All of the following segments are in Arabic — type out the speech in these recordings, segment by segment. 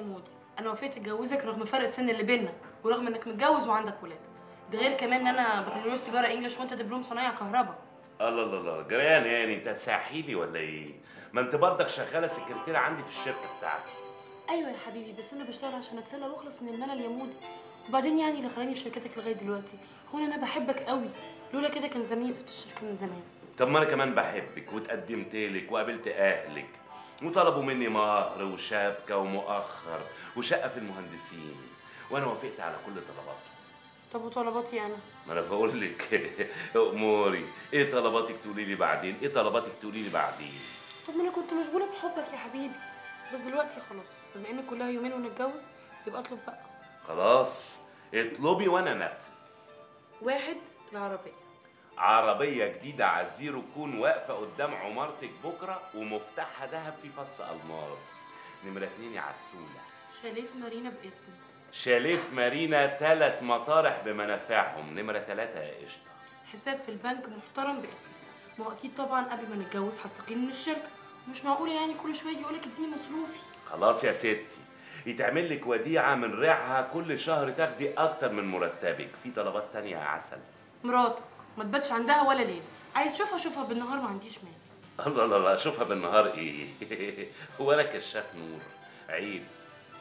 يا مودي أنا وافقت أتجوزك رغم فرق السن اللي بينا ورغم إنك متجوز وعندك ولاد. ده غير كمان إن أنا بكالوريوس تجارة انجلش وأنت دبلوم صنايع كهرباء. الله الله الله. جريان يعني أنت هتساحيلي ولا إيه؟ ما أنت برضك شغالة سكرتيرة عندي في الشركة بتاعتي. أيوه يا حبيبي بس أنا بشتغل عشان أتسلى وأخلص من الملل يا مودي وبعدين يعني اللي خلاني في شركتك لغاية دلوقتي هو أنا بحبك قوي. لولا كده كان زماني سبت الشركة من زمان. طب ما أنا كمان بحبك واتقدمت لك وقابلت أهلك. وطلبوا مني مهر وشبكه ومؤخر وشقة في المهندسين وأنا وافقت على كل طلباتهم. طب وطلباتي أنا؟ ما أنا بقول لك أموري. إيه طلباتك تقولي لي بعدين؟ إيه طلباتك تقولي لي بعدين؟ طب ما أنا كنت مشغولة بحبك يا حبيبي. بس دلوقتي خلاص بما إن كلها يومين ونتجوز يبقى اطلب بقى. خلاص اطلبي وأنا أنفذ. واحد العربيه عربية جديدة على الزيرو تكون واقفة قدام عمارتك بكرة ومفتاحها دهب في فص ألماس. نمرة اتنين يا عسولة. شاليه في مارينا باسمي شاليه في مارينا تلات مطارح بمنافعهم. نمرة تلاتة يا قشطة. حساب في البنك محترم باسمي ما هو أكيد طبعا قبل ما نتجوز هستقيل من الشركة. مش معقول يعني كل شوية يقولك اديني مصروفي؟ خلاص يا ستي. يتعمل لك وديعة من ريعها كل شهر تاخدي أكتر من مرتبك. في طلبات تانية يا عسل؟ مراتك. ما تباتش عندها ولا ليلة. عايز شوفها شوفها بالنهار ما عنديش مانع. الله الله الله شوفها بالنهار إيه؟ هو أنا كشاف نور. عيب.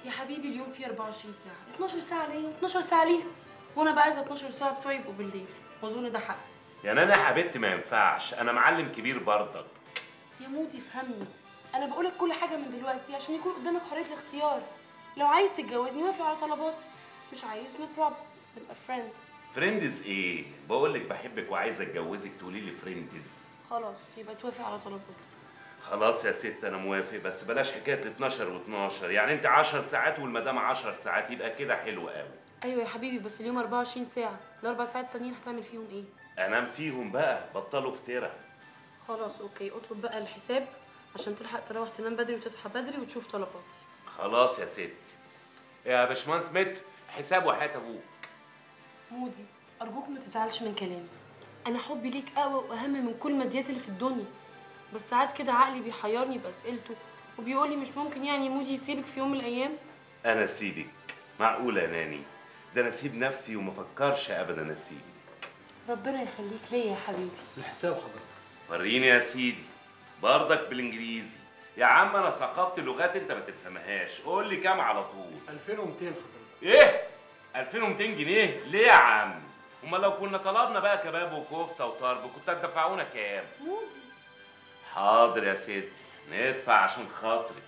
يا حبيبي اليوم فيه 24 ساعة. 12 ساعة ليا 12 ساعة ليها. وأنا بقى عايزة 12 ساعة بتوعي يبقوا بالليل. واظن ده حق. يعني أنا يا حبيبتي ما ينفعش. أنا معلم كبير برضك. يا مودي فهمني أنا بقولك كل حاجة من دلوقتي عشان يكون قدامك حريه الاختيار. لو عايز تتجوزني وافق على طلباتي. مش عايز no problem نبقى friends friends إيه بقول لك بحبك وعايزة اتجوزك تقولي لي friends خلاص يبقى توافق على طلباتي خلاص يا ست أنا موافق بس بلاش حكاية ال 12 و12 يعني أنت 10 ساعات والمدام 10 ساعات يبقى كده حلو قوي. أيوه يا حبيبي بس اليوم 24 ساعة. الأربع ساعات التانيين هتعمل فيهم إيه؟ أنام فيهم بقى بطلوا افترا خلاص okay. اطلب بقى الحساب عشان تلحق تروح تنام بدري وتصحى بدري وتشوف طلباتي خلاص يا ستي يا باشمهندس مت حساب وحياة أبوك. مودي أرجوك ما تزعلش من كلامي. أنا حبي ليك اقوى وأهم من كل الماديات اللي في الدنيا. بس ساعات كده عقلي بيحيرني بأسئلته وبيقول لي مش ممكن يعني مودي يسيبك في يوم من الأيام؟ أنا اسيبك معقوله يا ناني؟ ده أنا أسيب نفسي وما أفكرش ابدا أسيبك. ربنا يخليك ليا يا حبيبي. الحساب حضرتك. وريني يا سيدي. برضك بالإنجليزي. يا عم أنا ثقافة لغات أنت ما تفهمهاش. قول لي كام على طول. 2200 حضرتك. إيه؟ 2200 جنيه؟ ليه يا عم؟ أمال لو كنا طلبنا بقى كباب وكفتة وطرب كنت هتدفعونا كام؟ حاضر يا ستي ندفع عشان خاطرك.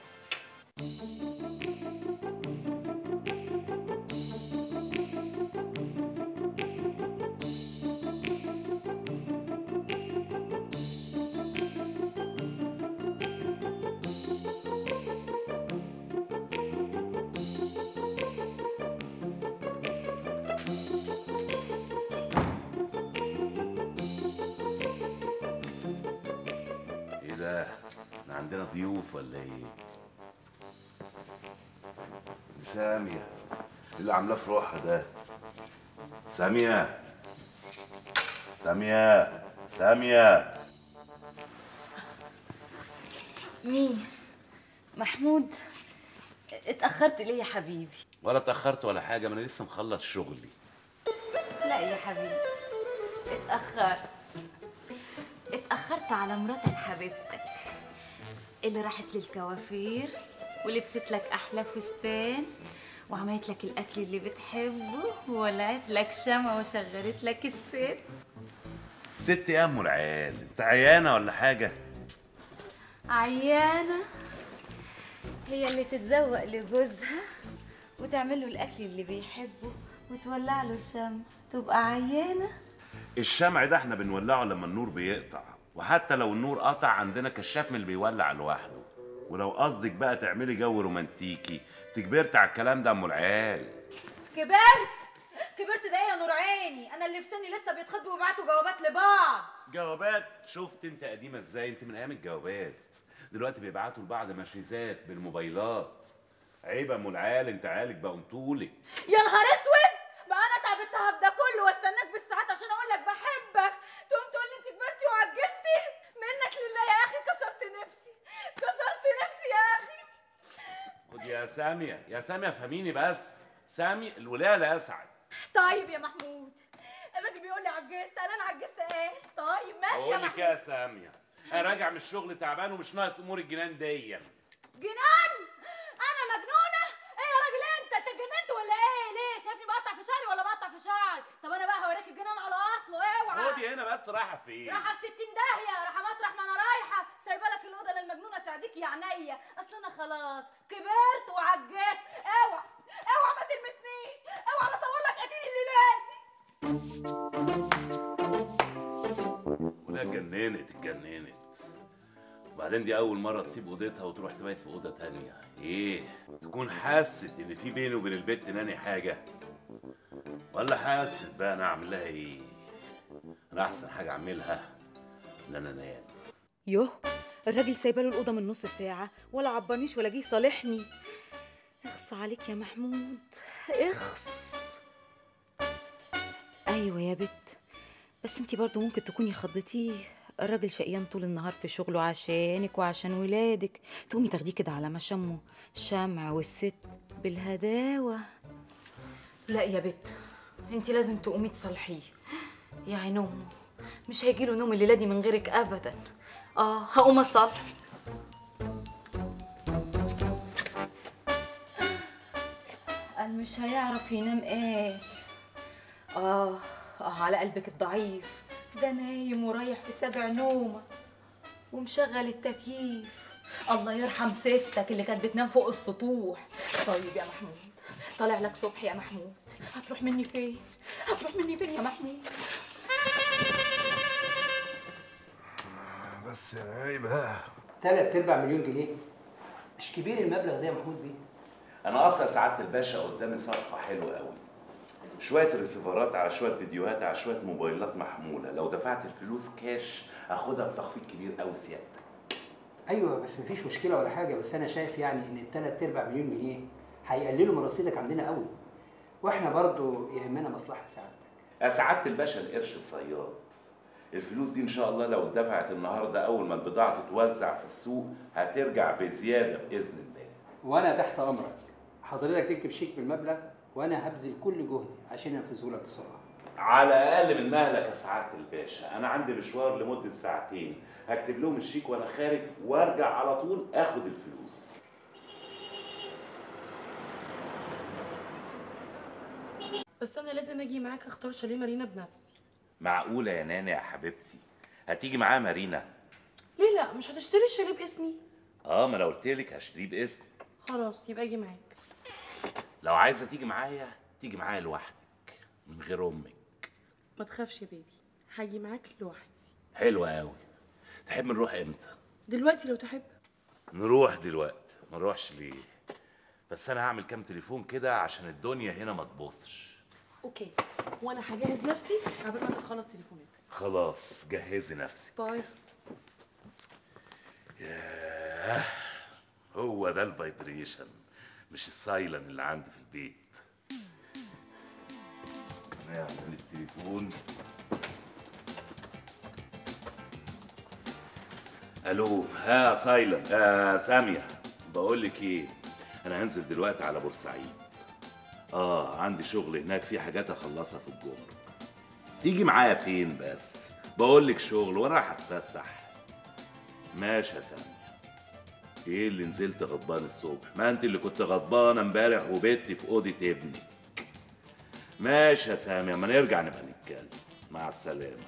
ده سامية. سامية. سامية. مين؟ محمود. اتأخرت ليه يا حبيبي؟ ولا اتأخرت ولا حاجة ما أنا لسه مخلص شغلي. لا يا حبيبي اتأخرت. اتأخرت على مراتك حبيبتك. اللي راحت للكوافير ولبست لك أحلى فستان. وعملت لك الأكل اللي بتحبه وولعت لك شمع وشغلت لك الست ست يا أم العيال أنت عيانة ولا حاجة؟ عيانة. هي اللي تتزوق لجوزها وتعمل له الأكل اللي بيحبه وتولع له الشمع. تبقى عيانة. الشمع ده إحنا بنولعه لما النور بيقطع وحتى لو النور قطع عندنا كشاف من اللي بيولع لوحده. ولو قصدك بقى تعملي جو رومانتيكي تكبرت على الكلام ده يا أم العيال. كبرت؟ كبرت ده إيه يا نور عيني؟ أنا اللي في سني لسه بيتخطبوا ويبعتوا جوابات لبعض. جوابات؟ شفت أنت قديمة إزاي؟ أنت من أيام الجوابات. دلوقتي بيبعتوا لبعض مشيزات بالموبايلات. عيب أم العيال أنت عالك بقى طولك. يا نهار أسود! بقى أنا تعبت التعب ده كله واستناك بالساعات عشان أقول لك بحبك تقوم تقول لي انت كبرتي وعجزتي منك لله يا أخي كسرت نفسي كسرت نفسي يا أخي. محمود يا سامية يا سامية فهميني بس. سامي الولاده اسعد طيب يا محمود الراجل بيقول لي عجزت أنا أنا عجزت إيه؟ طيب ماشي يا لك محمود يا سامية؟ أنا راجع من الشغل تعبان ومش ناقص أمور الجنان دي جنان؟ أنا مجنونة؟ إيه يا راجل أنت انت اتجننت ولا إيه؟ شايفني بقطع في شعري ولا بقطع في شعري طب أنا بقى هوريك الجنان على أصله اوعى. خدي هنا بس رايحه فين رايحه في 60 داهية رايحه مطرح ما أنا رايحة. سايبة لك الأوضة للمجنونة تعديك يا عينيا أصل أنا خلاص كبرت وعجزت. اوعى اوعى ما تلمسنيش. اوعى أصور لك قتيل الليلاتي ولا اتجننت اتجننت. وبعدين دي أول مرة تسيب أوضتها وتروح تبيت في أوضة تانية. إيه؟ تكون حست إن في بيني وبين البت ناني حاجة. ولا حست بقى أنا أعمل لها إيه؟ أنا أحسن حاجة أعملها إن أنا أنام. يوه الراجل سايبه له الأوضة من نص ساعة ولا عبرنيش ولا جه يصالحني اخص عليك يا محمود اخص. أيوه يا بت بس أنتي برضو ممكن تكوني خضتيه الراجل شقيان طول النهار في شغله عشانك وعشان ولادك. تقومي تاخديه كده على مشامه الشمع والست بالهداوة. لا يا بت انتي لازم تقومي تصالحيه يا عين امه مش هيجيله نوم الليلة دي من غيرك ابدا. آه هقوم أصلي. قال مش هيعرف ينام إيه؟ آه آه على قلبك الضعيف. ده نايم ورايح في سبع نومة ومشغل التكييف. الله يرحم ستك اللي كانت بتنام فوق السطوح. طيب يا محمود طالع لك صبح يا محمود. هتروح مني فين؟ هتروح مني فين يا محمود؟ بس يا نهاري بقى تلات أرباع مليون جنيه. مش كبير المبلغ ده يا محمود بيه؟ أنا أصلا سعادة الباشا قدامي صفقة حلوة قوي شوية ريسيفرات على شوية فيديوهات على شوية موبايلات محمولة. لو دفعت الفلوس كاش هاخدها بتخفيض كبير قوي سيادتك. أيوه بس مفيش مشكلة ولا حاجة. بس أنا شايف يعني إن التلات أرباع مليون جنيه هيقللوا من رصيدك عندنا قوي وإحنا برضو يهمنا مصلحة سعادتك. يا سعادة الباشا القرش صياد الفلوس دي إن شاء الله لو اتدفعت النهارده أول ما البضاعة تتوزع في السوق هترجع بزيادة بإذن الله. وأنا تحت أمرك. حضرتك تكتب شيك بالمبلغ وأنا هبذل كل جهدي عشان انفذه لك بسرعة. على أقل من مهلك يا سعادة الباشا. أنا عندي مشوار لمدة ساعتين. هكتب لهم الشيك وأنا خارج وأرجع على طول آخد الفلوس. بس أنا لازم أجي معاك أختار شاليه مارينا بنفسي. معقولة يا نانا يا حبيبتي؟ هتيجي معايا مارينا؟ ليه لأ؟ مش هتشتري الشاليه باسمي؟ آه ما أنا قلت لك هشتريه باسمي. خلاص يبقى أجي معاك. لو عايزة تيجي معايا تيجي معايا لوحدك من غير أمك. ما تخافش يا baby هاجي معاك لوحدي. حلوة قوي تحب نروح إمتى؟ دلوقتي لو تحب. نروح دلوقتي ما نروحش ليه؟ بس أنا هعمل كام تليفون كده عشان الدنيا هنا ما تبصش Okay وأنا هجهز نفسي قبل ما تخلص تليفوناتك. خلاص جهزي نفسك. Bye. هو ده ال vibration. مش ال silent اللي عندي في البيت. نعمل التليفون. ألو ها silent آه سامية بقول لك إيه؟ أنا هنزل دلوقتي على بورسعيد. آه عندي شغل هناك في حاجات أخلصها في الجمرك تيجي معايا فين بس؟ بقول لك شغل وأنا اتفسح ماشي يا سامية. إيه اللي نزلت غضبان الصبح؟ ما انت اللي كنت غضبانه امبارح وبيتي في اوضة ابنك ماشي يا سامي اما نرجع نبقى نتكلم. مع السلامة.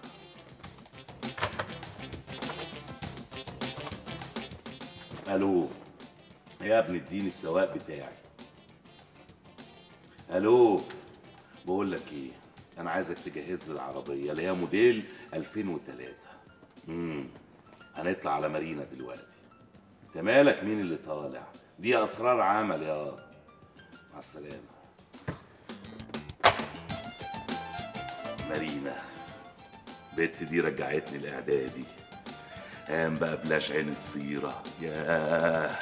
ألو يا ابني اديني السواق بتاعي. ألو بقول لك إيه؟ أنا عايزك تجهز لي العربية اللي هي موديل 2003 امم هنطلع على مارينا دلوقتي. انت مالك؟ مين اللي طالع؟ دي أسرار عمل يا مع السلامة. مارينا بنت دي رجعتني الاعدادي قام بقى بلاش عين الصيره ياه.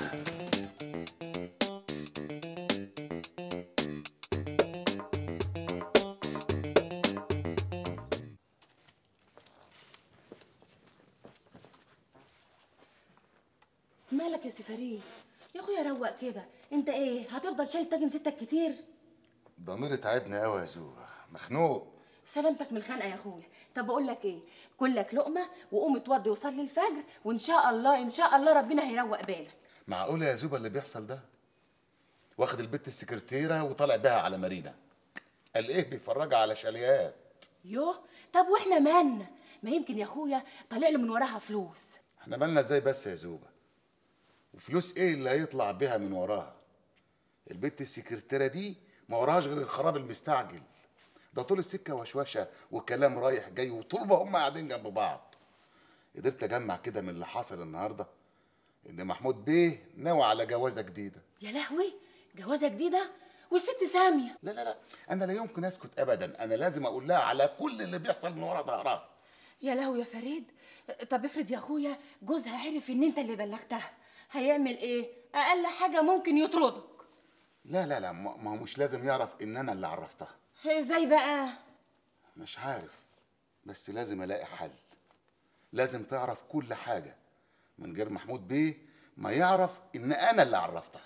مالك يا أخويا روق كده. أنت إيه؟ هتفضل شايل تاجن ستك كتير؟ ضميري تعبني قوي يا زوبة مخنوق. سلامتك من الخنقة يا أخويا. طب بقول لك إيه؟ كل لك لقمة وقوم اتوضي وصلي الفجر وإن شاء الله إن شاء الله ربنا هيروق بالك. معقولة يا زوبة اللي بيحصل ده؟ واخد البت السكرتيرة وطالع بيها على مارينا. قال إيه؟ بيفرجها على شاليات يوه. طب وإحنا مالنا؟ ما يمكن يا أخويا طالع له من وراها فلوس. إحنا مالنا إزاي بس يا زوبة وفلوس إيه اللي هيطلع بيها من وراها؟ البت السكرتيرة دي ما وراهاش غير الخراب المستعجل. ده طول السكة وشوشة وكلام رايح جاي وطول ما هم قاعدين جنب بعض. قدرت أجمع كده من اللي حصل النهارده إن محمود بيه ناوي على جوازة جديدة. يا لهوي جوازة جديدة؟ والست سامية. لا لا لا أنا لا يمكن أسكت ابدا أنا لازم أقول لها على كل اللي بيحصل من ورا ظهرها. يا لهوي يا فريد طب افرض يا أخويا جوزها عرف إن أنت اللي بلغتها. هيعمل إيه؟ أقل حاجة ممكن يطردك. لا لا لا ما ما هو مش لازم يعرف إن أنا اللي عرفتها. إزاي بقى؟ مش عارف بس لازم ألاقي حل. لازم تعرف كل حاجة من غير محمود بيه ما يعرف إن أنا اللي عرفتها.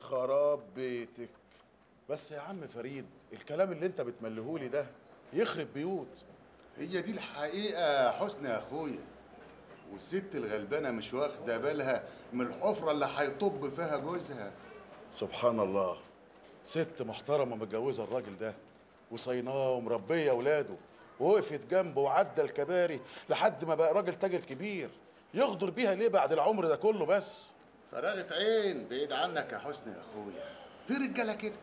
خراب بيتك. بس يا عم فريد الكلام اللي أنت بتملهولي ده يخرب بيوت. هي دي الحقيقة يا حسني يا أخويا. والست الغلبانة مش واخدة بالها من الحفرة اللي هيطب فيها جوزها. سبحان الله. ست محترمة متجوزة الراجل ده. وصيناه ومربية أولاده. ووقفت جنبه وعدى الكباري لحد ما بقى راجل تاجر كبير. يغدر بيها ليه بعد العمر ده كله بس؟ فراغة عين بعيد عنك يا حسني يا أخويا. في رجالة كده.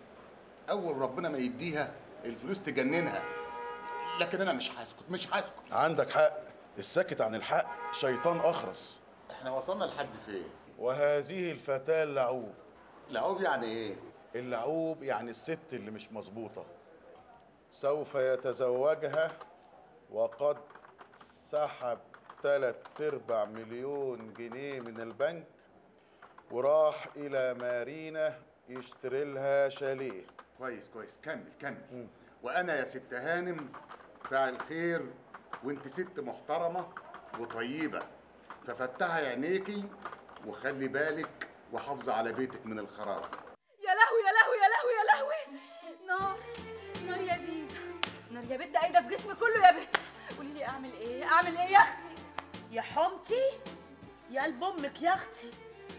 أول ربنا ما يديها الفلوس تجننها. لكن أنا مش هسكت مش هسكت. عندك حق. الساكت عن الحق شيطان أخرس. إحنا وصلنا لحد فين؟ وهذه الفتاة اللعوب. لعوب يعني إيه؟ اللعوب يعني الست اللي مش مظبوطة. سوف يتزوجها وقد سحب تلات أرباع مليون جنيه من البنك وراح إلى مارينا يشتري لها شاليه. كويس كويس. كمل كمل. وأنا يا ست هانم فاعل خير وانت ست محترمة وطيبة. ففتحي عينيكي وخلي بالك وحافظي على بيتك من الخراب. يا لهوي يا لهوي يا لهوي يا لهوي! نار نار يا زيزة نار يا بنت قايدة في جسمي كله يا بنت. قولي لي أعمل إيه؟ أعمل إيه يا أختي؟ يا حمتي يا قلب أمك يا أختي.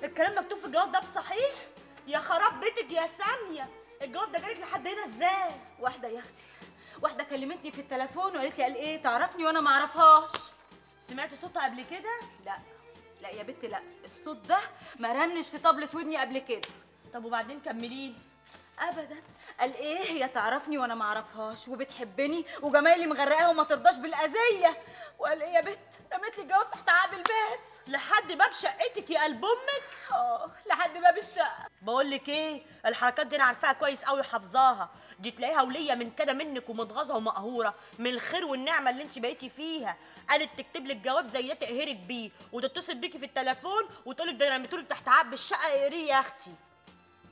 الكلام مكتوب في الجواب ده بصحيح؟ يا خراب بيتك يا سامية. الجواب ده جالك لحد هنا إزاي؟ واحدة يا أختي. واحدة كلمتني في التليفون وقالت لي قال إيه تعرفني وأنا ما أعرفهاش. سمعت صوتها قبل كده؟ لا. لا يا بنت لا. الصوت ده ما رنش في طبلة ودني قبل كده. طب وبعدين كملي لي؟ ابدا. قال إيه هي تعرفني وأنا ما أعرفهاش وبتحبني وجمايلي مغرقاها وما ترضاش بالأذية. وقال إيه يا بنت؟ رميت لي الجواز تحت عقب الباب. لحد باب شقتك يا قلب أمك؟ آه لحد باب الشقه بقول لك إيه الحركات دي أنا عارفاها كويس قوي حافظاها دي تلاقيها وليه من كده منك ومتغاظة ومقهورة من الخير والنعمة اللي انت بقيتي فيها. قالت تكتب لك جواب زي ده تقهرك بيه وتتصل بيكي في التليفون وتقول لك ده رميتولك تحت عقب الشقة اقريه يا أختي.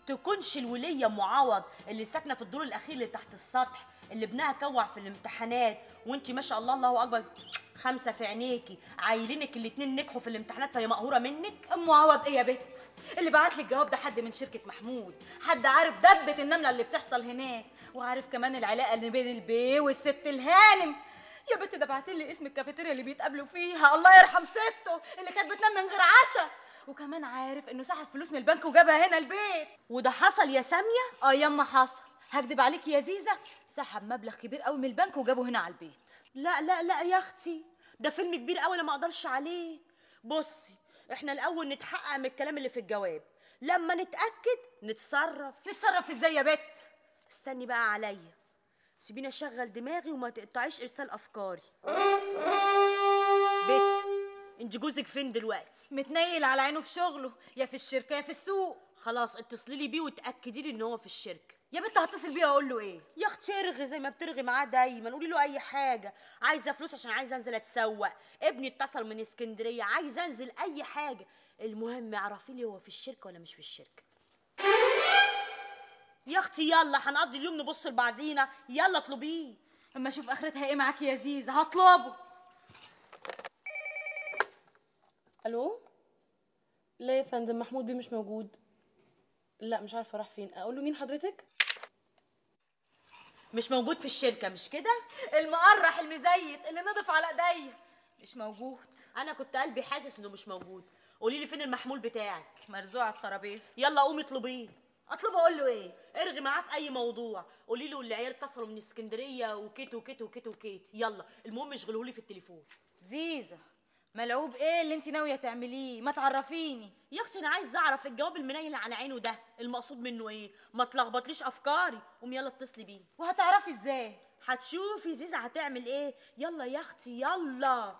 تكونش الولية معوض اللي ساكنة في الدور الأخير اللي تحت السطح. اللي ابنها كوع في الامتحانات وانت ما شاء الله الله أكبر خمسة في عينيكي. عايلينك الاتنين نجحوا في الامتحانات فهي مقهورة منك؟ أم عوض إيه يا بنت؟ اللي بعت لي الجواب ده حد من شركة محمود. حد عارف دبة النملة اللي بتحصل هناك؟ وعارف كمان العلاقة اللي بين البيه والست الهانم. يا بنت ده بعت لي اسم الكافيتيريا اللي بيتقابلوا فيها. الله يرحم سته اللي كانت بتنام من غير عشاء. وكمان عارف إنه سحب فلوس من البنك وجابها هنا البيت. وده حصل يا سامية؟ آه ياما حصل. هكدب عليكي يا زيزة. سحب مبلغ كبير قوي من البنك وجابه هنا على البيت. لا لا لا يا أختي. ده فيلم كبير قوي أنا ما أقدرش عليه. بصي إحنا الأول نتحقق من الكلام اللي في الجواب. لما نتأكد نتصرف. تتصرف إزاي يا بت؟ استني بقى عليا. سيبيني أشغل دماغي وما تقطعيش إرسال أفكاري. بت أنت جوزك فين دلوقتي؟ متنيل على عينه في شغله يا في الشركة يا في السوق. خلاص اتصلي لي بيه وتأكدي لي إن هو في الشركة. يا بنت هتصل بيه أقول له إيه؟ يا أختي ارغي زي ما بترغي معاه دايما. قولي له أي حاجة. عايزة فلوس عشان عايزة أنزل أتسوق. ابني اتصل من اسكندرية. عايزه أنزل أي حاجة. المهم اعرفي لي هو في الشركة ولا مش في الشركة. يا أختي يلا هنقضي اليوم نبص لبعضينا. يلا اطلبيه. أما أشوف آخرتها إيه معاكي يا زيزة. هطلبه. ألو؟ لا يا فندم محمود بيه مش موجود. لا مش عارفة راح فين. أقول له مين حضرتك؟ مش موجود في الشركة مش كده؟ المقرح المزيت اللي نضف على ايديا مش موجود. أنا كنت قلبي حاسس إنه مش موجود. قولي لي فين المحمول بتاعك؟ مرزوع على الترابيزة. يلا قومي اطلبيه. أطلبه أقول له إيه؟ ارغي معاه في أي موضوع. قولي له العيال اتصلوا من اسكندرية وكيت وكيت وكيت وكيت. يلا المهم اشغلوا لي في التليفون. زيزة. ملعوب إيه اللي انت ناوية تعمليه؟ ما تعرفيني. يا أختي أنا عايز اعرف الجواب المنيل على عينه ده. المقصود منه إيه؟ ما تلخبطليش افكاري. قومي يلا اتصلي بيه وهتعرفي إزاي؟ هتشوفي زيزة هتعمل إيه. يلا يا أختي يلا.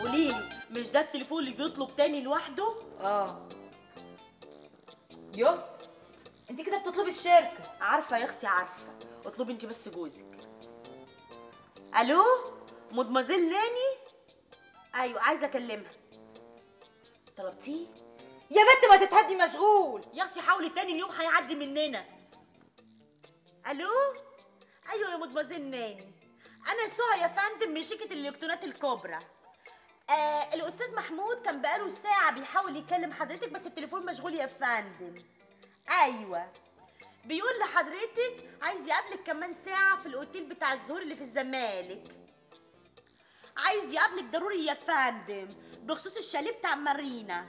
قوليلي مش ده التليفون اللي بيطلب تاني لوحده؟ آه. يو انت كده بتطلبي الشركة. عارفة يا أختي عارفة. اطلبي انت بس جوزك. ألو؟ مدمزيل ناني؟ أيوه عايزة اكلمها. طلبتيه؟ يا بنت ما تتهدي مشغول. يا أختي حاولي تاني اليوم هيعدي مننا. ألو؟ أيوه يا مدمزيل ناني. أنا سهى يا فندم من شركة الالكترونات الكبرى. آه الأستاذ محمود كان بقاله ساعة بيحاول يكلم حضرتك بس التليفون مشغول يا فندم. أيوه. بيقول لحضرتك عايز يقابلك كمان ساعة في الأوتيل بتاع الزهور اللي في الزمالك. عايز يقابلك ضروري يا فندم بخصوص الشاليه بتاع مارينا.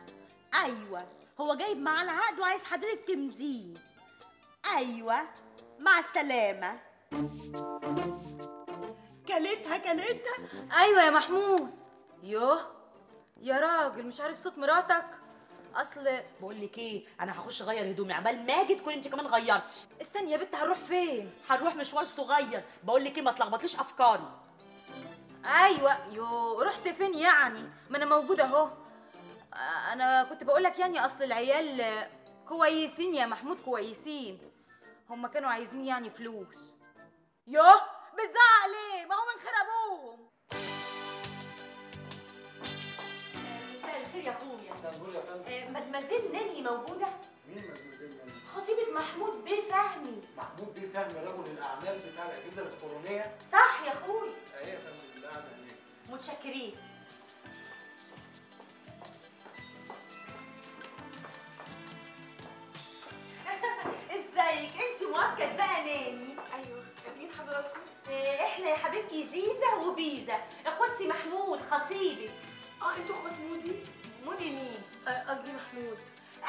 أيوه هو جايب معاه العقد وعايز حضرتك تمضيه. أيوه مع السلامة. كلتها كلتها. أيوه يا محمود. يوه يا راجل مش عارف صوت مراتك. أصل بقول لك إيه؟ أنا هخش أغير هدومي. عبال ما أجي تكون أنت كمان غيرتي. استني يا بنت هنروح فين؟ هنروح مشوار صغير. بقول لك إيه ما تلخبطليش أفكاري. أيوه يو رحت فين يعني؟ ما أنا موجودة أهو. آه، أنا كنت بقول لك يعني أصل العيال كويسين يا محمود كويسين. هم كانوا عايزين يعني فلوس. يوه بتزعق ليه؟ ما هو من خير ابوهم الخير يا أخويا. آه، مدمزيل ناني موجودة؟ مين مدموزيل ناني؟ خطيبه محمود بيه فهمي. محمود بيه فهمي رجل الأعمال بتاع الأجهزة الإلكترونية. صح يا اخويا إيه يا فندم هناك متشكرين. إزيك؟ أنت مؤكد بقى ناني؟ أيوه. مين حضراتكم. آه، إحنا يا حبيبتي زيزة وبيزة. إخواتي محمود خطيبك آه أنتوا إخوات مودي؟ مودي مين؟ آه، قصدي محمود.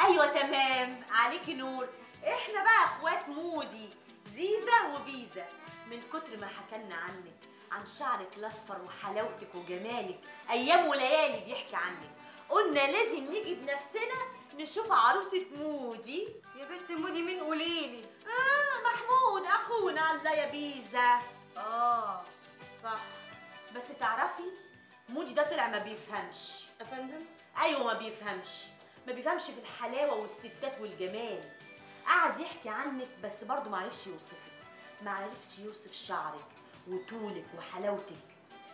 أيوه تمام. عليكي نور. إحنا بقى أخوات مودي. زيزة وبيزة. من كتر ما حكالنا عنك عن شعرك الأصفر وحلاوتك وجمالك أيام وليالي بيحكي عنك. قلنا لازم نيجي بنفسنا نشوف عروسة مودي. يا بنت مودي مين؟ قوليلي. آه محمود أخونا. الله يا بيزة. آه صح. بس تعرفي مودي ده طلع ما بيفهمش. افندم أيوه ما بيفهمش. ما بيفهمش في الحلاوة والستات والجمال. قعد يحكي عنك بس برضه ما عرفش يوصفك. ما عرفش يوصف شعرك وطولك وحلاوتك.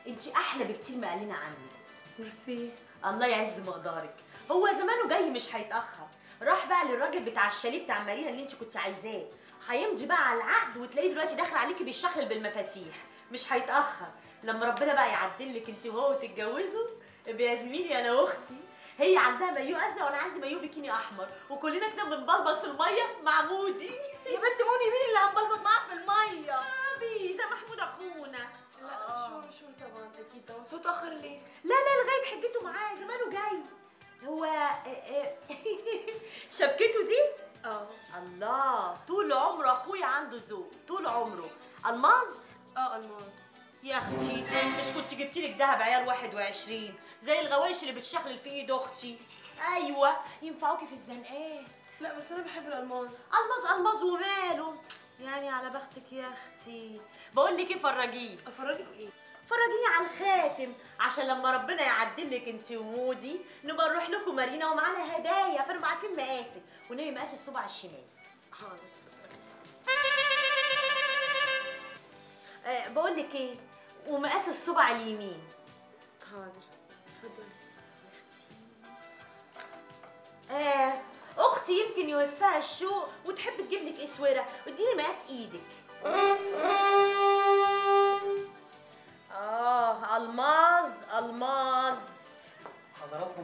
انت أحلى بكتير ما قالنا عنك. ميرسي. الله يعز مقدارك. هو زمانه جاي مش هيتأخر. راح بقى للراجل بتاع الشاليه بتاع مارينا اللي انت كنت عايزاه. هيمضي بقى على العقد وتلاقيه دلوقتي داخل عليكي بيشخل بالمفاتيح. مش هيتأخر. لما ربنا بقى يعدلك انت وهو وتتجوزوا. بيعزميني أنا وأختي. هي عندها مايو أزرق وأنا عندي مايو بيكيني أحمر. وكلنا كده بنبلبط في المية مع مودي. يا بنت موني مين اللي هنبلبط معاه في المية؟ آه، بيزا محمود أخونا. لا شور شور طبعا أكيد طبعا صوت آخر ليه؟ لا لا الغايب حجته معاه زمانه جاي. هو آه، آه، شبكته دي؟ آه. الله طول عمره أخويا عنده ذوق طول عمره. ألماظ؟ آه الماس يا أختي مش كنت جبت لك دهب عيار 21 زي الغوايش اللي بتشغل في إيد أختي. أيوه ينفعوكي في الزنقات. لا بس أنا بحب الألماس. الماظ الماظ وماله. يعني على بختك يا أختي. بقول لك إيه فرجيه. أفرجك إيه؟ فرجيني على الخاتم. عشان لما ربنا يعدل لك أنت ومودي نبقى نروح لكم مارينا ومعانا هدايا. فنبقى عارفين مقاسك. ونبقى مقاس الصبع الشمال. حاضر. أه بقول لك إيه ومقاس الصبع اليمين. حاضر. اتفضلي. آه أختي يمكن يوفاها الشوق وتحب تجيب لك اسوره اديني مقاس إيدك. آه ألماظ ألماظ.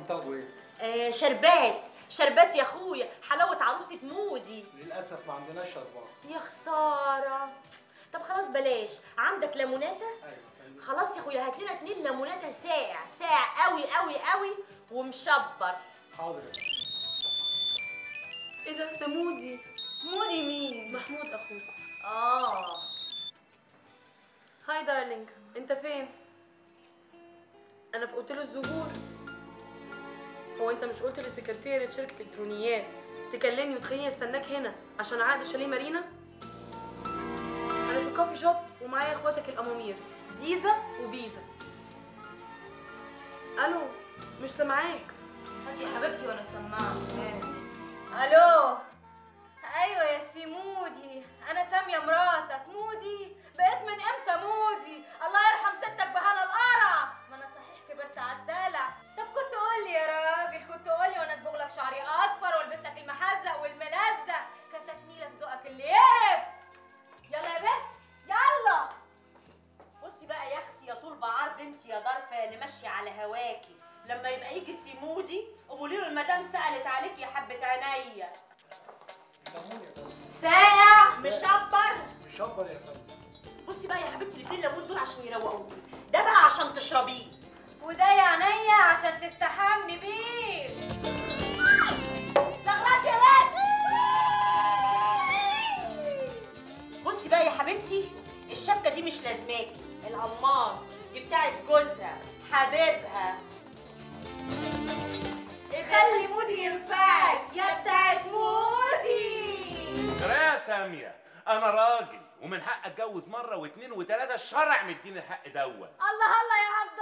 طلبوا إيه؟ آه شربات. شربات يا أخويا. حلاوة عروسة موزي. للأسف ما عندناش شربات. يا خسارة. طب خلاص بلاش. عندك ليموناته خلاص يا اخويا هات لنا اتنين ليموناته ساقع ساقع قوي قوي قوي ومشبر. حاضر. إيه ده؟ ده مودي. مودي مين؟ محمود أخوك. آه. Hi darling أنت فين؟ أنا في أوتيل الزهور هو أنت مش قلت لسكرتيرة شركة الكترونيات تكلمني وتخليني أستناك هنا عشان عقد شاليه مارينا؟ Sure ومعايا اخواتك الامامير زيزا وبيزا. ألو مش سامعاك؟ هاتي يا حبيبتي وأنا سماعه هاتي ألو. أيوه يا سي مودي. أنا سامية مراتك. مودي. بقيت من إمتى مودي؟ الله يرحم ستك بهانة القرعة ما أنا صحيح كبرت على الدلع. طب كنت قول لي يا راجل كنت قول لي وأنا اصبغ لك شعري اصفر والبس لك المحزق والملزق. كتك نيلة ذوقك اللي يقرف يلا يا بنت. بعرض انت يا ضرفه اللي ماشيه على هواكي. لما يبقى يجي سيمودي قولي له المدام سألت عليك يا حبة عينيا. ساقع مشبر. شبر يا فندم. بصي بقى يا حبيبتي الاثنين ليمون دول عشان يروقوكي. ده بقى عشان تشربيه. وده يا عينيا عشان تستحمي بيه. زغرات يا بنت بصي بقى يا حبيبتي الشبكة دي مش لازماكي القماص. بتاعت جوزها حبيبها. خلي مودي ينفعك. يا بتاعت مودي. ترى يا سامية. أنا راجل ومن حق أتجوز مرة واتنين وتلاتة الشرع مديني الحق دون الله الله يا عبد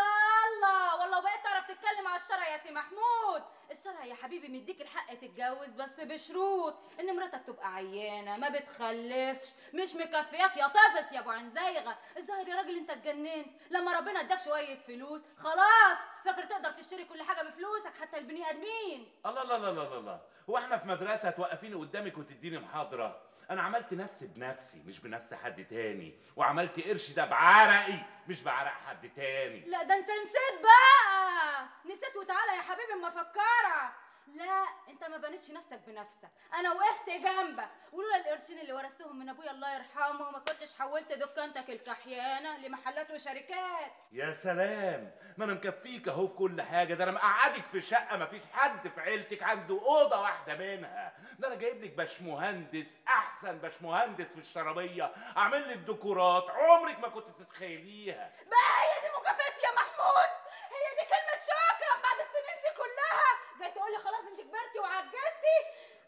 الله والله بقيت تعرف تتكلم على الشرع يا سي محمود؟ الشرع يا حبيبي مديك الحق تتجوز بس بشروط إن مراتك تبقى عيانة ما بتخلفش مش مكفياك يا طفس يا أبو عنزيغه الظاهر يا راجل أنت اتجننت؟ لما ربنا اداك شوية فلوس خلاص فاكر تقدر تشتري كل حاجة بفلوسك حتى البني آدمين. الله لا لا لا لا هو إحنا في مدرسة توقفيني قدامك وتديني محاضرة. أنا عملت نفسي بنفسي مش بنفس حد تاني. وعملت قرش ده بعرقي مش بعرق حد تاني. لا ده انت نسيت بقى. نسيت وتعالى يا حبيبي أما أفكرك. لا انت ما بنيتش نفسك بنفسك. أنا وقفت جنبك. ولولا القرشين اللي ورثتهم من أبويا الله يرحمه. ما كنتش حولت دكانتك الكحيانة لمحلات وشركات. يا سلام! ما أنا مكفيك اهو في كل حاجة. ده أنا مقعدك في شقة ما فيش حد في عيلتك عنده أوضة واحدة منها. ده أنا جايب لك باشمهندس احسن باشمهندس في الشرابية. اعمل لك ديكورات عمرك ما كنت تتخيليها. بقى هي دي مكافاتي يا محمود هي دي كلمه شكرا بعد السنين دي كلها جاي تقول لي خلاص انت كبرتي وعجزتي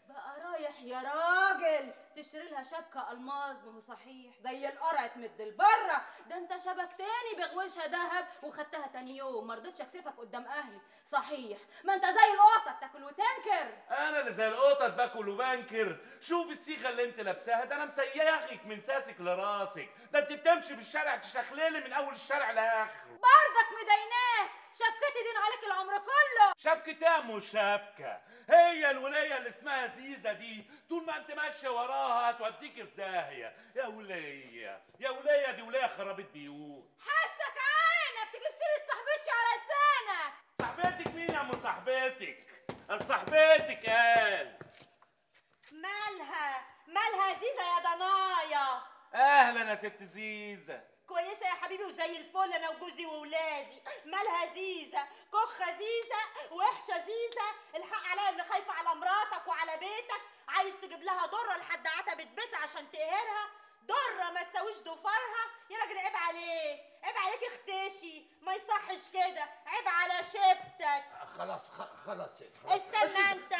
بقى رايح يا راجل تشتري لها شبكة ألماظ ما هو صحيح. زي القرع تمد لبره ده أنت شبكتني بغوشها ذهب وخدتها تاني يوم. ما رضيتش أكسفك قدام أهلي. صحيح. ما أنت زي القطه تاكل وتنكر. أنا اللي زي القطط باكل وبنكر. شوف الصيغه اللي أنت لابساها. ده أنا مسيخك من ساسك لراسك. ده أنت بتمشي في الشارع تشخللي من أول الشارع لآخره. بردك مديناك. شبكتي دين عليك العمر كله. شبكة يا مش شبكة هي الولية اللي اسمها زيزة دي طول ما انت ماشية وراها هتوديكي في داهية. يا ولية يا ولية دي ولية خربت بيوت. حاسك عينك تجيب سيرة صاحبتي على لسانك. صاحبتك مين يا أم صاحبتك؟ قال صاحبتك قال. مالها؟ مالها زيزة يا ضنايا أهلا يا ست زيزة. كويسة يا حبيبي وزي الفل أنا وجوزي واولادي مالها زيزة؟ كخه زيزة؟ وحشة زيزة؟ الحق عليا إني خايفة على مراتك وعلى بيتك. عايز تجيب لها ضره لحد عتبة بيتها عشان تقهرها؟ ضره ما تساويش ضفارها؟ يا راجل عيب عليك عيب عليك اختشي ما يصحش كده عيب على شبتك خلاص خ- خلاص خلاص. استنى أنت.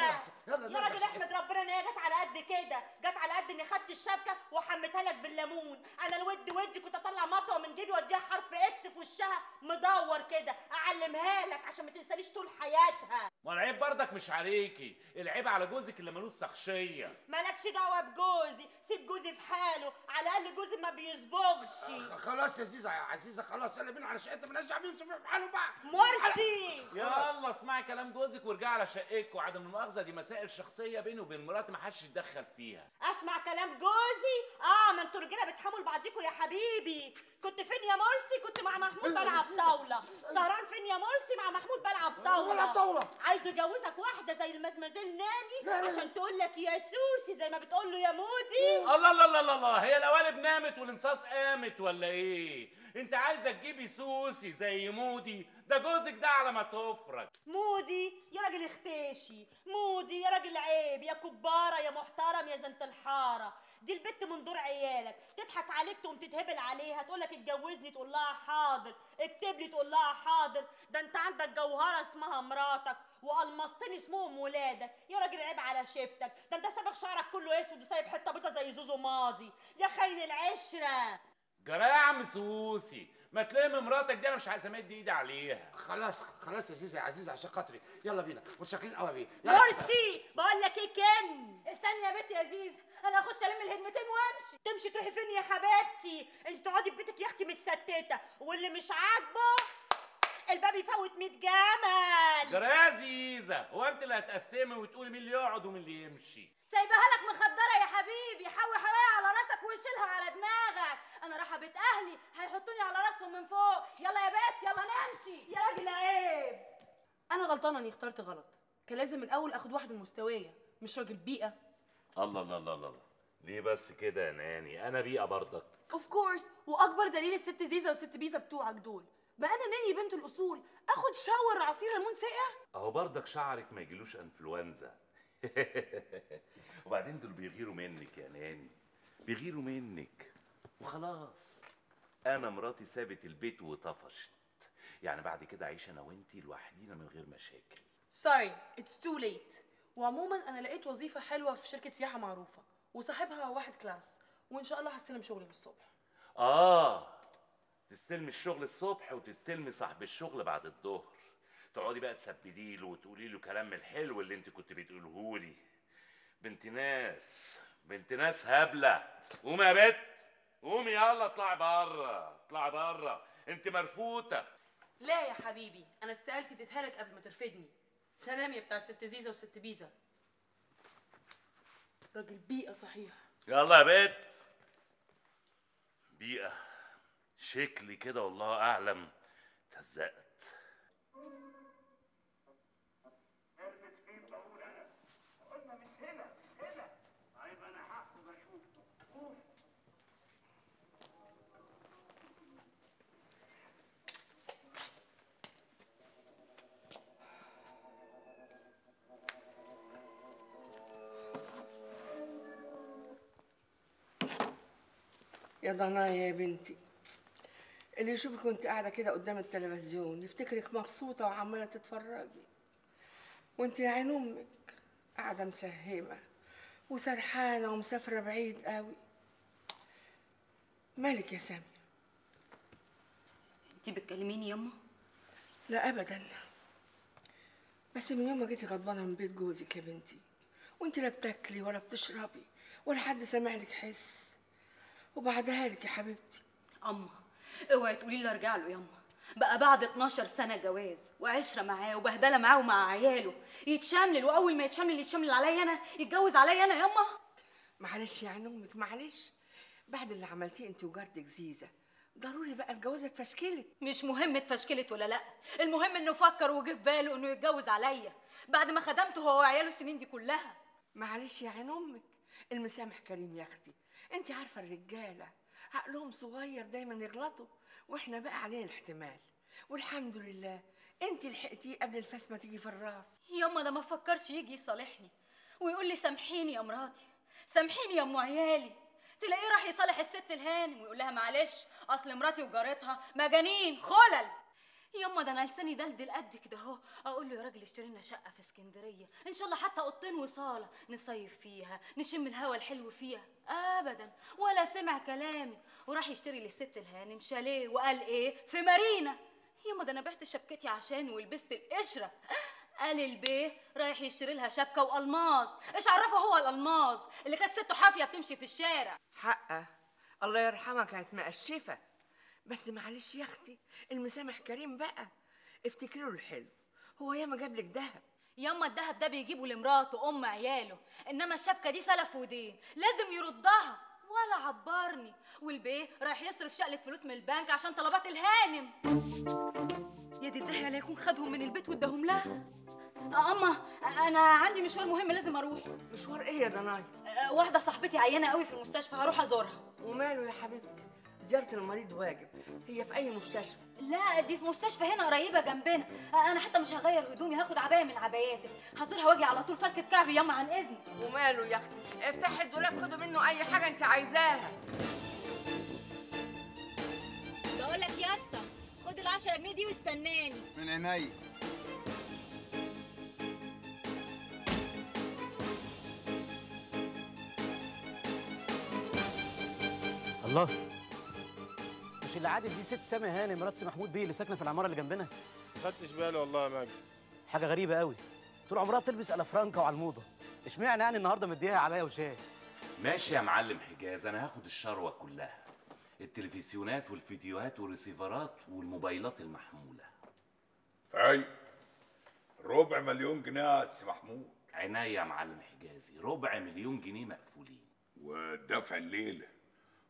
يا راجل أحمد ربنا إن هي جت على قد كده جت على قد إني خدت الشبكة وحميتها لك بالليمون. أنا الود ودي كنت أطلع مطوة من جيبي وأديها حرف إكس في وشها مدور كده أعلمها لك عشان ما تنسانيش طول حياتها. ما العيب برضك مش عليكي العيب على جوزك اللي ملوش شخصية. مالكش دعوة بجوزي سيب جوزي في حاله على الأقل جوزي ما بيصبغش. خلاص يا زيزه يا عزيزة خلاص يلا بينا على شقتنا مالناش دعوه بيهم في حاله بقى. مرسي! يلا اسمعي كلام جوزك وارجعي على شقتك وعدم المؤاخذة دي مسائل شخصية بيني وبين مراتي ما حدش يتدخل فيها. اسمع كلام جوزي؟ آه ما أنتوا رجالة بتحموا لبعضيكوا يا حبيبي. كنت فين يا مرسي؟ كنت مع محمود بلعب طاولة. سهران فين يا مرسي؟ مع محمود بلعب طاولة. بلعب طاولة. عايز يجوزك واحدة زي المزمزيل ناني. عشان تقول لك يا سوسي زي ما بتقول له يا مودي. الله الله الله الله الله هي القوالب نامت والأنصاص قامت ولا إيه؟ أنت عايزه تجيبي سوسي زي مودي ده جوزك ده على ما تفرج مودي يا راجل اختشي مودي يا راجل عيب. يا كبارة يا محترم يا زينة الحارة. دي البت من دور عيالك. تضحك عليك تقوم تتهبل عليها تقول لك اتجوزني تقول لها حاضر. اكتب لي تقول لها حاضر. ده انت عندك جوهرة اسمها مراتك وألماستين اسمهم ولادك. يا راجل عيب على شيبتك. ده انت سابق شعرك كله أسود وسايب حتة بيضة زي زوزو ماضي. يا خاين العشرة. جرى يا عم سوسي ما تلاقي مراتك دي أنا مش عايز أمد إيدي عليها. خلاص خلاص يا زيزه يا عزيزه عشان خاطري. يلا بينا. متشكرين قوي بيه. مرسي! بقول لك إيه كن. استني يا بنتي يا زيزه أنا اخش ألم الهدمتين وأمشي. تمشي تروحي فين يا حبيبتي؟ أنت تقعدي في بيتك يا أختي مش ستته واللي مش عاجبه الباب يفوت 100 جمل. زيزة. هو أنت اللي هتقسمي وتقولي مين اللي يقعد ومين اللي يمشي؟ سايبها لك مخدرة يا حبيبي. حوي حوايا على راسك وشيلها على دماغك. أنا رايحة بيت أهلي. هيحطوني على راسهم من فوق. يلا يا بنت يلا نمشي. يا راجل عيب. أنا غلطانة إني اخترت غلط. كان لازم من الأول أخد واحدة مستويه مش راجل بيئة. الله الله الله الله ليه بس كده يا ناني؟ أنا بيئة برضك. Of course وأكبر دليل الست زيزة والست بيزة بتوعك دول. بقى أنا ناني بنت الأصول. آخد shower عصير ليمون ساقع. أهو برضك شعرك ما يجيلوش إنفلونزا. وبعدين دول بيغيروا منك يا ناني. بيغيروا منك. وخلاص. أنا مراتي سابت البيت وطفشت. يعني بعد كده عيش أنا وأنتي لوحدينا من غير مشاكل. Sorry it's too late وعموما أنا لقيت وظيفة حلوة في شركة سياحة معروفة. وصاحبها واحد class. وإن شاء الله هستلم شغلي من الصبح. آه. تستلمي الشغل الصبح وتستلمي صاحب الشغل بعد الظهر. تقعدي بقى تسبدي له وتقولي له كلام الحلو اللي انت كنت بتقوله لي. بنت ناس بنت ناس هبلة. قومي يا بت قومي يلا اطلعي بره اطلعي بره. انت مرفوتة. لا يا حبيبي أنا استقالتي اديتها لك قبل ما ترفدني. سلام يا بتاع ست زيزة وست بيزة. راجل بيئة صحيح يلا يا بت. بيئة. شكلي كده والله أعلم. تهزقت يا ضنايا يا بنتي. اللي يشوفك وانت قاعدة كده قدام التلفزيون يفتكرك مبسوطة وعمالة تتفرجي. وانت يا عين أمك قاعدة مسهمة وسرحانة ومسافرة بعيد قوي. مالك يا سامي انت بتكلميني يما لا ابدا. بس من يوم ما جيتي غضبانة من بيت جوزك يا بنتي وانت لا بتاكلي ولا بتشربي ولا حد سامع لك حس وبعدها لك يا حبيبتي. اما اوعي تقولي لي ارجع له يما. بقى بعد 12 سنة جواز وعشرة معاه وبهدلة معاه ومع عياله. يتشملل وأول ما يتشملل يتشملل عليا أنا يتجوز عليا أنا يما. معلش يا عين أمك معلش. بعد اللي عملتيه انت وجارتك زيزة ضروري بقى الجوازه اتفشكلت. مش مهم اتفشكلت ولا لأ. المهم إنه فكر وجه في باله إنه يتجوز عليا. بعد ما خدمته هو وعياله السنين دي كلها. معلش يا عين أمك المسامح كريم يا أختي. انت عارفة الرجالة عقلهم صغير دايما يغلطوا. وإحنا بقى علينا الاحتمال. والحمد لله أنت لحقتيه قبل الفاس ما تيجي في الرأس. يما ده ما فكرش يجي يصالحني. ويقول لي سامحيني يا مراتي. سامحيني يا أم عيالي. تلاقيه راح يصالح الست الهانم ويقول لها معلش أصل مراتي وجارتها مجانين خلل. يما ده أنا لساني دلدل قد كده أهو. أقول له يا راجل اشتري لنا شقة في اسكندرية. إن شاء الله حتى أوضتين وصالة نصيف فيها نشم الهوا الحلو فيها. ابدا. ولا سمع كلامي. وراح يشتري للست الهانم شاليه وقال إيه؟ في مارينا. يما ده أنا بعت شبكتي عشان ولبست القشرة. قال البيه رايح يشتري لها شبكة وألماظ. إيش عرفه هو الألماظ؟ اللي كانت سته حافية بتمشي في الشارع. حقة. الله يرحمها كانت مقشفة. بس معلش يا أختي المسامح كريم بقى. افتكري له الحلو. هو ياما جاب لك دهب. ياما الدهب ده بيجيبه لمراته أم عياله. إنما الشبكة دي سلف ودين. لازم يردها. ولا عبرني. والبيه رايح يصرف شقلة فلوس من البنك عشان طلبات الهانم. يا دي الدهية لا يكون خدهم من البيت واداهم لها. آه، أما أنا عندي مشوار مهم لازم أروح. مشوار إيه يا ضناي آه، واحدة صاحبتي عيانة قوي في المستشفى هروح أزورها. وماله يا حبيبتي؟ زيارة المريض واجب. هي في أي مستشفى؟ لا دي في مستشفى هنا قريبة جنبنا. أنا حتى مش هغير هدومي هاخد عباية من عباياتك هزورها وأجي على طول. فركة كعبي ياما عن اذنك وماله يا أختي؟ افتحي الدولاب خدي منه أي حاجة أنت عايزاها. بقول لك يا اسطى خد ال 10 جنيه دي واستناني. من عينيا. الله. مش اللي عادل دي ست سامي هاني مرات سي محمود بيه اللي ساكنة في العمارة اللي جنبنا. خدتش بالي والله يا مجدي حاجة غريبة قوي طول عمرها بتلبس ألافرانكا وعلى الموضه اشمعنى يعني النهارده مديها عبايه وشاي ماشي يا معلم حجاز أنا هاخد الشروة كلها. التلفزيونات والفيديوهات والريسيفرات والموبايلات المحمولة. اي ربع مليون جنيه يا سي محمود. عينيا يا معلم حجازي ربع مليون جنيه مقفولين. ودفع الليلة.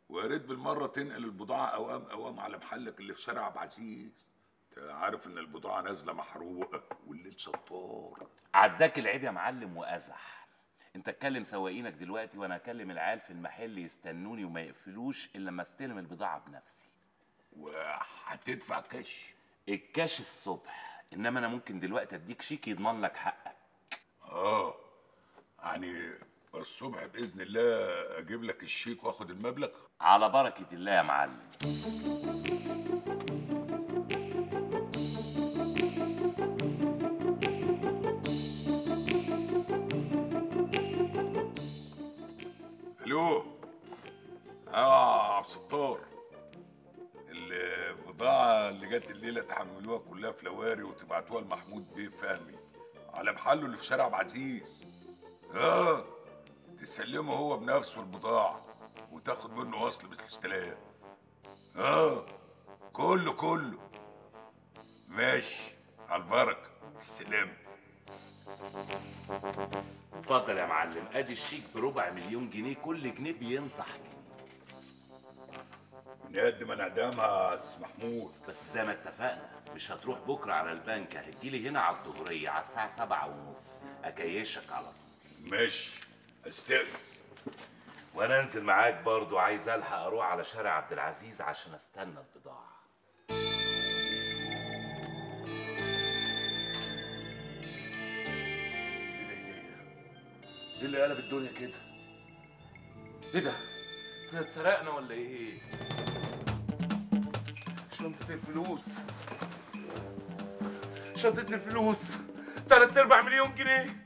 ويا ريت بالمرة تنقل البضاعة اوام أوام على محلك اللي في شارع عبد العزيز. عارف إن البضاعة نازلة محروقة والليل شطار. عداك العيب يا معلم وأزح. أنت اتكلم سواقينك دلوقتي وأنا أكلم العيال في المحل يستنوني وما يقفلوش إلا لما استلم البضاعة بنفسي. وهتدفع كاش. الكاش الصبح. إنما أنا ممكن دلوقتي أديك شيك يضمن لك حقك. آه يعني الصبح بإذن الله أجيب لك الشيك وآخد المبلغ. على بركة الله يا معلم. ألو. آه عبد الستار. البضاعة اللي جت الليلة تحملوها كلها فلواري وتبعتوها لمحمود بيه فهمي. على محله اللي في شارع عبد العزيز. آه. تسلمه هو بنفسه البضاعة وتاخد منه وصل بالاستلام. آه كله كله. ماشي. على البركة. بالسلامة. اتفضل يا معلم. ادي الشيك بربع مليون جنيه. كل جنيه بينطح من قد ما نعدمها يا سي محمود. بس زي ما اتفقنا مش هتروح بكرة على البنك. هتجيلي هنا على الظهرية على الساعة سبعة ونص. أكيشك على طول. ماشي. استأذن وأنا انزل معاك برضو عايز ألحق أروح على شارع عبد العزيز عشان أستنى البضاعة إيه اللي قلب الدنيا كده؟ إيه ده؟ إحنا اتسرقنا ولا إيه؟ شنطة الفلوس شنطة الفلوس تلات أرباع مليون جنيه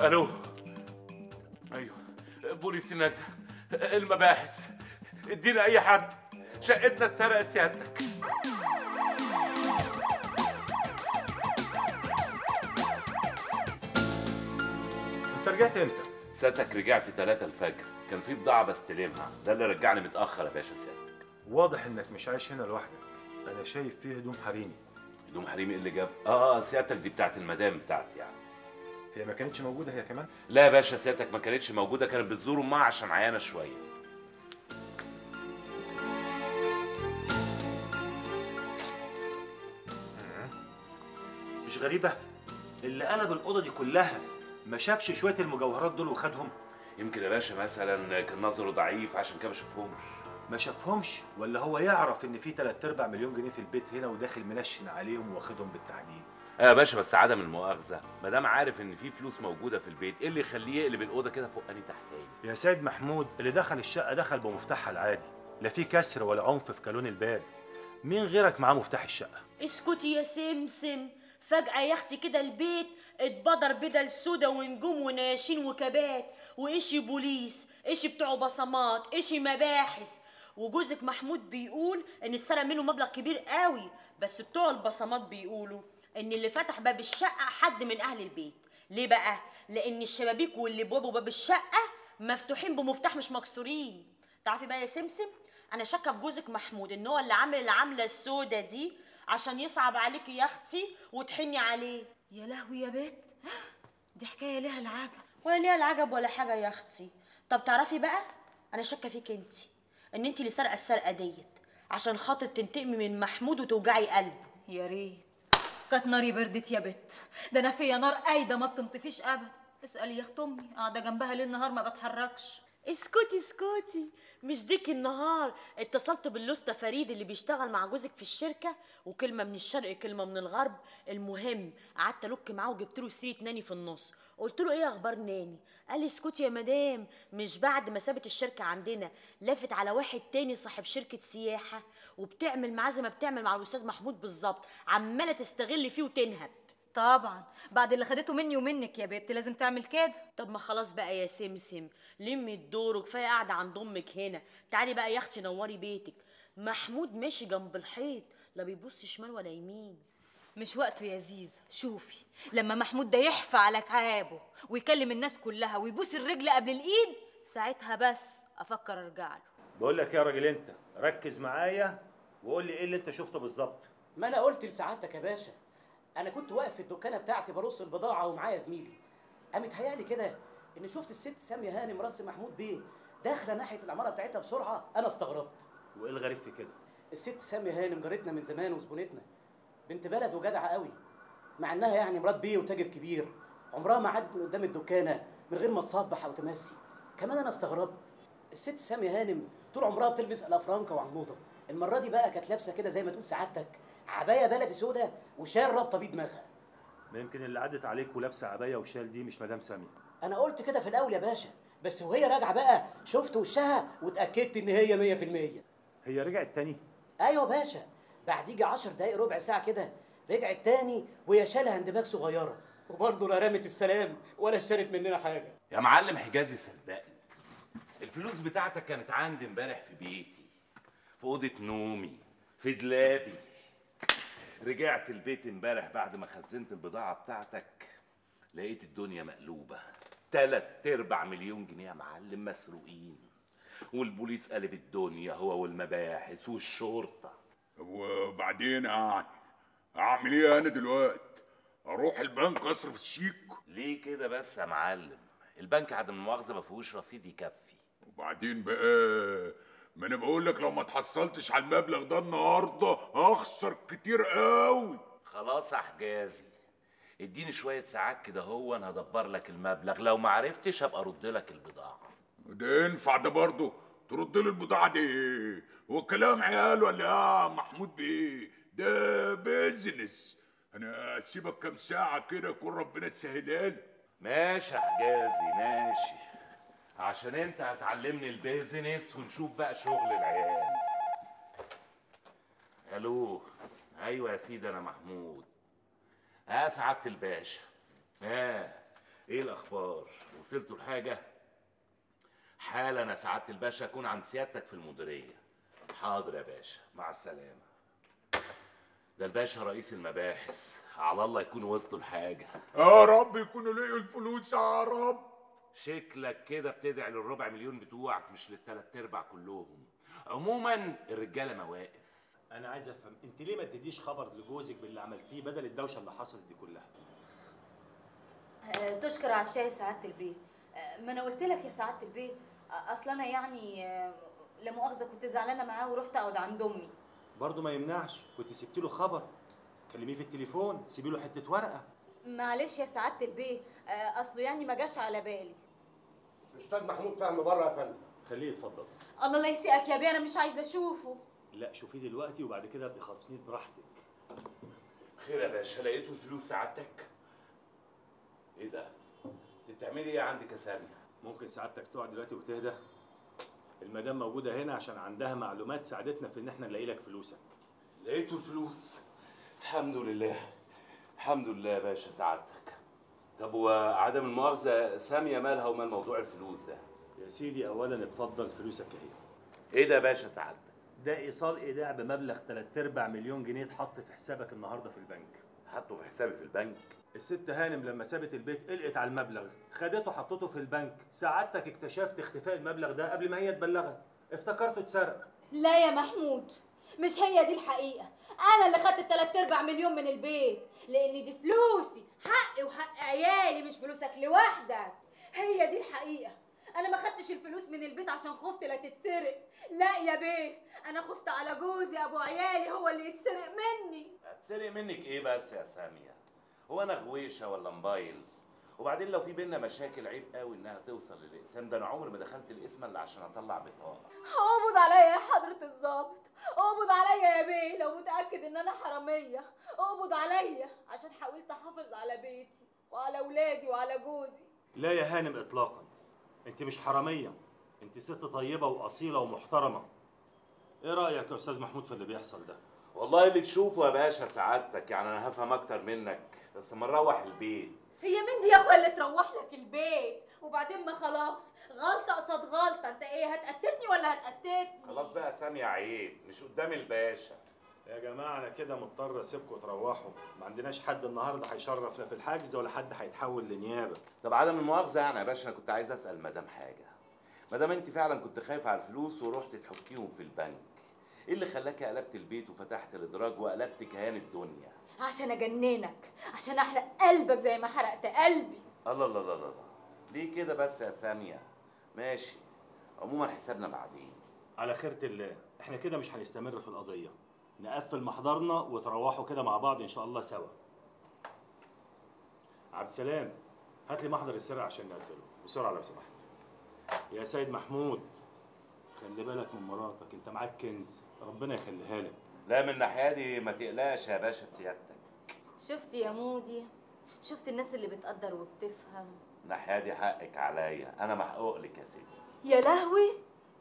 ألو. أيوه. بوليس الندى المباحث. ادينا أي حد. شقتنا اتسرقت سيادتك. أنت رجعت إمتى؟ سيادتك رجعت 3 الفجر. كان في بضاعة بستلمها. ده اللي رجعني متأخر يا باشا سيادتك. واضح إنك مش عايش هنا لوحدك. أنا شايف فيه هدوم حريمي. هدوم حريمي اللي جاب آه آه سيادتك دي بتاعت المدام بتاعتي يعني. هي ما كانتش موجودة هي كمان؟ لا يا باشا سيادتك ما كانتش موجودة كانت بتزور أمها عشان عيانة شوية. مش غريبة؟ اللي قلب الأوضة دي كلها ما شافش شوية المجوهرات دول وخدهم؟ يمكن يا باشا مثلا كان نظره ضعيف عشان كده ما شافهمش. ما شافهمش ولا هو يعرف إن في 3 أرباع مليون جنيه في البيت هنا وداخل منشن عليهم واخدهم بالتحديد؟ آه يا باشا بس عدم المؤاخذة. ما دام عارف إن في فلوس موجودة في البيت إيه اللي يخليه يقلب الأوضة كده فوق اني تحتاني؟ يا سيد محمود اللي دخل الشقة دخل بمفتاحها العادي. لا في كسر ولا عنف في كالون الباب. مين غيرك معاه مفتاح الشقة؟ اسكتي يا سمسم. فجأة يا أختي كده البيت اتبدر بدل سودا ونجوم ونياشين وكبات وإشي بوليس؟ إشي بتوع بصمات؟ إشي مباحث؟ وجوزك محمود بيقول إن اتسرق منه مبلغ كبير قوي بس بتوع البصمات بيقولوا إن اللي فتح باب الشقة حد من أهل البيت. ليه بقى؟ لأن الشبابيك والابواب وباب الشقة مفتوحين بمفتاح مش مكسورين. تعرفي بقى يا سمسم أنا شاكة في جوزك محمود إن هو اللي عامل العملة السودة دي عشان يصعب عليكي يا أختي وتحني عليه. يا لهوي يا بت دي حكاية ليها العجب. ولا ليها العجب ولا حاجة يا أختي. طب تعرفي بقى أنا شاكة فيك انت إن انت اللي سارقه السرقة ديت عشان خاطر تنتقمي من محمود وتوجعي قلبه. يا ريت. كانت ناري بردت يا بت. ده أنا فيا نار قايدة ما بتنطفيش ابدا اسألي يا اخت أمي. قاعدة جنبها ليل نهار ما بتحركش. اسكتي اسكتي. مش ديك النهار اتصلت باللوستا فريد اللي بيشتغل مع جوزك في الشركة؟ وكلمة من الشرق كلمة من الغرب. المهم قعدت الوك معاه وجبت له سيرة ناني في النص. قلت له إيه أخبار ناني؟ قال لي اسكتي يا مدام مش بعد ما سابت الشركة عندنا. لفت على واحد تاني صاحب شركة سياحة وبتعمل معاه زي ما بتعمل مع الأستاذ محمود بالظبط. عمالة تستغل فيه وتنهب. طبعا. بعد اللي خدته مني ومنك يا بت لازم تعمل كده. طب ما خلاص بقى يا سمسم لمي الدور وكفاية قاعدة عند أمك هنا. تعالي بقى يا أختي نوري بيتك. محمود ماشي جنب الحيط لا بيبص شمال ولا يمين. مش وقته يا زيزة. شوفي لما محمود ده يحفى على كعابه ويكلم الناس كلها ويبوس الرجل قبل الإيد ساعتها بس أفكر أرجع له. بقول لك يا راجل أنت ركز معايا وقول لي إيه اللي أنت شفته بالظبط. ما أنا قلت لسعادتك يا باشا. أنا كنت واقف في الدكانة بتاعتي برص البضاعة ومعايا زميلي. قام متهيألي كده إن شفت الست سامية هانم راس محمود بيه داخلة ناحية العمارة بتاعتها بسرعة أنا استغربت. وإيه الغريب في كده؟ الست سامية هانم جارتنا من زمان وزبونتنا بنت بلد وجدعة قوي مع إنها يعني مرات بيه وتاجر كبير عمرها ما عدت من قدام الدكانة من غير ما تصبح أو تمسي كمان أنا استغربت الست سامية هانم طول عمرها بتلبس الافرانكا وعالموضة المرة دي بقى كانت لابسة كده زي ما تقول سعادتك عباية بلدي سودا وشال رابطة بيه دماغها. ما يمكن اللي عدت عليك ولابسة عباية وشال دي مش مدام سامية. أنا قلت كده في الأول يا باشا بس وهي راجعة بقى شفت وشها واتأكدت إن هي 100% هي رجعت تاني؟ أيوه يا باشا بعد يجي 10 دقايق ربع ساعة كده رجعت تاني وهي شالها handbag صغيرة. وبرضه لا رمت السلام ولا اشترت مننا حاجة. يا معلم حجازي صدقني الفلوس بتاعتك كانت عندي امبارح في بيتي في أوضة نومي في دلابي. رجعت البيت امبارح بعد ما خزنت البضاعة بتاعتك لقيت الدنيا مقلوبة. تلات ارباع مليون جنيه يا معلم مسروقين. والبوليس قلب الدنيا هو والمباحث والشرطة. طب وبعدين يعني أعمل إيه أنا دلوقتي أروح البنك أصرف الشيك؟ ليه كده بس يا معلم؟ البنك عدم المؤاخذة ما فيهوش رصيد يكفي. وبعدين بقى ما أنا بقول لك لو ما تحصلتش على المبلغ ده النهارده هخسر كتير قوي. خلاص يا حجازي اديني شوية ساعات كده هو أنا هدبر لك المبلغ لو ما عرفتش هبقى ارد لك البضاعة. ده ينفع ده برضه ترد لي البضاعة دي؟ إيه هو كلام عيال ولا يا محمود بيه؟ ده business أنا اسيبك كام ساعة كده يكون ربنا يسهلها لي. ماشي يا حجازي ماشي. عشان انت هتعلمني ال business ونشوف بقى شغل العيال. ألو أيوه يا سيدي أنا محمود. آه سعادة الباشا. آه إيه الاخبار؟ وصلتوا لحاجة؟ حالا يا سعادة الباشا اكون عند سيادتك في المديرية. حاضر يا باشا مع السلامة. ده الباشا رئيس المباحث. على الله يكونوا وصلوا لحاجه يا رب يكونوا لقوا الفلوس يا رب. شكلك كده بتدعي للربع مليون بتوعك مش للتلات أرباع كلهم. عموما الرجالة مواقف. أنا عايز أفهم أنت ليه ما تديش خبر لجوزك باللي عملتيه بدل الدوشة اللي حصلت دي كلها؟ آه، تشكر على الشاي يا سعادة البيه. آه، ما أنا قلت لك يا سعادة البيه أصل أنا يعني آه، لا مؤاخذة كنت زعلانة معاه ورحت أقعد عند أمي. برضه ما يمنعش كنت سبت له خبر. كلميه في التليفون سيبي له حتة ورقة. معلش يا سعادة البيه أصله يعني ما جاش على بالي. الاستاذ محمود فهمي بره يا فندم. خليه يتفضل. الله لا يسيئك يا بيه أنا مش عايزة أشوفه. لا شوفيه دلوقتي وبعد كده ابقي خاصمين براحتك. خير يا باشا لقيتوا الفلوس سعادتك. إيه ده؟ أنت بتعملي إيه عندك يا ساميه ممكن سعادتك تقعد دلوقتي وتهدى. المدام موجودة هنا عشان عندها معلومات ساعدتنا في إن إحنا نلاقي لك فلوسك. لقيتوا الفلوس الحمد لله. الحمد لله يا باشا سعادتك. طب وعدم المؤاخذة ساميه مالها ومال موضوع الفلوس ده؟ يا سيدي اولا اتفضل فلوسك اهي إيه ده يا باشا سعادتك ده إيصال إيداع بمبلغ 3 أرباع مليون جنيه اتحط في حسابك النهارده في البنك. حطه في حسابي في البنك؟ الست هانم لما سابت البيت قلقت على المبلغ خدته حطته في البنك سعادتك اكتشفت اختفاء المبلغ ده قبل ما هي تبلغك افتكرته اتسرق. لا يا محمود مش هي دي الحقيقة. أنا اللي خدت التلات أرباع مليون من البيت لأن دي فلوسي حقي. وحق فلوسك لوحدك. هي دي الحقيقة. أنا ما خدتش الفلوس من البيت عشان خفت لا تتسرق. لا يا بيه أنا خفت على جوزي أبو عيالي هو اللي يتسرق مني. هتسرق منك إيه بس يا سامية؟ هو أنا غويشة ولا موبايل؟ وبعدين لو في بينا مشاكل عيب قوي إنها توصل للإقسام ده أنا عمري ما دخلت القسم إلا عشان أطلع بطاقة. اقبض عليا يا حضرة الظابط اقبض عليا يا بيه لو متأكد إن أنا حرامية. اقبض عليا عشان حاولت أحافظ على بيتي. وعلى ولادي وعلى جوزي. لا يا هانم اطلاقا. أنت مش حرامية. أنت ست طيبة وأصيلة ومحترمة. إيه رأيك يا أستاذ محمود في اللي بيحصل ده؟ والله اللي تشوفه يا باشا سعادتك يعني أنا هفهم أكتر منك. بس ما نروح البيت. هي مين دي يا أخويا اللي تروح لك البيت؟ وبعدين ما خلاص. غلطة قصاد غلطة. أنت إيه هتقتتني ولا هتقتتني خلاص بقى سامية عيب. مش قدام الباشا. يا جماعة أنا كده مضطر أسيبكم تروحوا ما عندناش حد النهارده هيشرف لا في الحجز ولا حد هيتحول لنيابة. طب عدم المؤاخذة يعني يا باشا أنا كنت عايز أسأل مدام حاجة. مدام أنت فعلا كنت خايفة على الفلوس ورحت تحطيهم في البنك. إيه اللي خلاكي قلبت البيت وفتحت الإدراج وقلبت كيان الدنيا؟ عشان أجننك عشان أحرق قلبك زي ما حرقت قلبي. الله الله الله الله. ليه كده بس يا سامية؟ ماشي. عموما حسابنا بعدين. على خيرة الله إحنا كده مش هنستمر في القضية. نقفل محضرنا وتروحوا كده مع بعض إن شاء الله سوا. عبد السلام هات لي محضر السرقه عشان نقفله. بسرعة لو سمحت. يا سيد محمود خلي بالك من مراتك. أنت معاك كنز. ربنا يخليها لك. لا من الناحية دي ما تقلقش يا باشا سيادتك. شفت يا مودي؟ شفت الناس اللي بتقدر وبتفهم. الناحية دي حقك عليا. أنا محقوق لك يا ستي يا لهوي!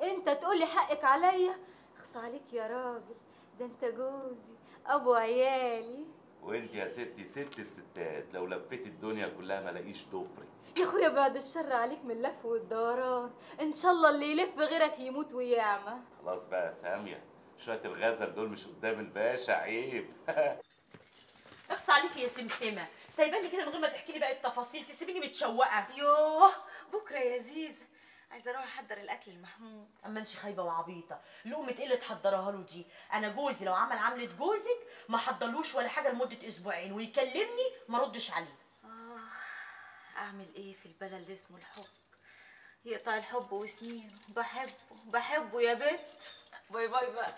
أنت تقولي حقك عليا؟ اخص عليك يا راجل. ده انت جوزي أبو عيالي. وانت يا ستي ست الستات لو لفيت الدنيا كلها ما لاقيش ضفرك يا أخويا بعد الشر عليك من اللف والدوران. إن شاء الله اللي يلف غيرك يموت ويعمى. خلاص بقى يا سامية شوية الغزل دول مش قدام الباشا عيب. اخص عليكي يا سمسمة. سايباني كده من غير ما تحكي لي باقي التفاصيل تسيبيني متشوقة. يوه بكرة يا زيزة. عايزة أروح أحضر الأكل لمحمود أما أنت خايبة وعبيطة. لقمه إيه اللي تحضرها له دي. أنا جوزي لو عمل عملة جوزك ما حضرلوش ولا حاجة لمدة أسبوعين ويكلمني ما ردش عليه. آه أعمل إيه في البلد اللي اسمه الحب؟ يقطع الحب وسنينه. بحبه بحبه يا بنت. باي باي بقى.